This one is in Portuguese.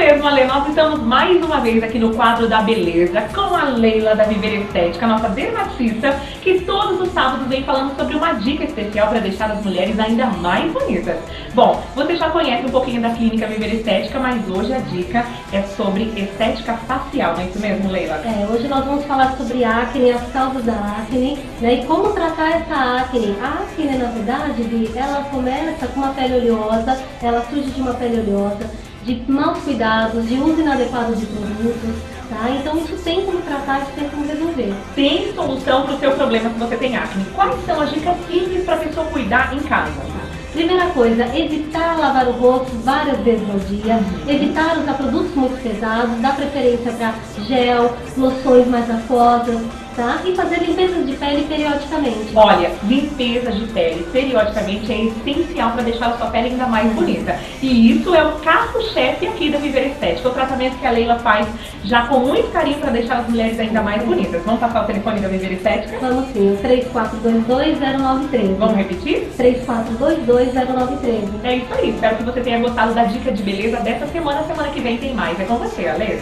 mesmo, Ale. Nós estamos mais uma vez aqui no quadro da beleza com a Leila da Viver Estética, nossa dermatista, que todos os sábados vem falando sobre uma dica especial para deixar as mulheres ainda mais bonitas. Bom, você já conhece um pouquinho da clínica Viver Estética, mas hoje a dica é sobre estética facial, não é isso mesmo, Leila? É, hoje nós vamos falar sobre acne, as causas da acne, né, e como tratar essa acne. A acne, na verdade, ela começa com uma pele oleosa, ela surge de uma pele oleosa, de maus cuidados, de uso inadequado de produtos, tá? Então isso tem como tratar, isso tem como resolver. Tem solução para o seu problema se você tem acne. Quais são as dicas simples para a pessoa cuidar em casa? Primeira coisa, evitar lavar o rosto várias vezes ao dia, evitar usar produtos muito pesados, dar preferência para gel, loções mais aquosas, tá? E fazer limpezas de pele periodicamente. Olha, limpeza de pele periodicamente é essencial para deixar a sua pele ainda mais bonita. E isso é o carro-chefe aqui da Viver Estética, o tratamento que a Leila faz já com muito carinho para deixar as mulheres ainda mais bonitas. Vamos passar o telefone da Viver Estética? Vamos sim, 3422-0913. Vamos repetir? 3422-0913. É isso aí, espero que você tenha gostado da dica de beleza dessa semana. Semana que vem tem mais. É com você, Alê.